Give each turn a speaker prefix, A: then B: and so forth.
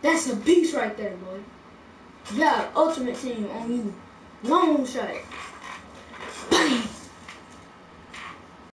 A: That's a beast right there, boy. Yeah, ultimate team on you. Long shot.